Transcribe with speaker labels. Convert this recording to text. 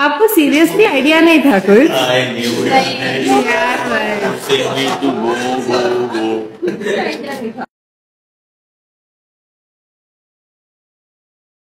Speaker 1: आपको seriously idea नहीं था कुछ? यार